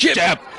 Jab.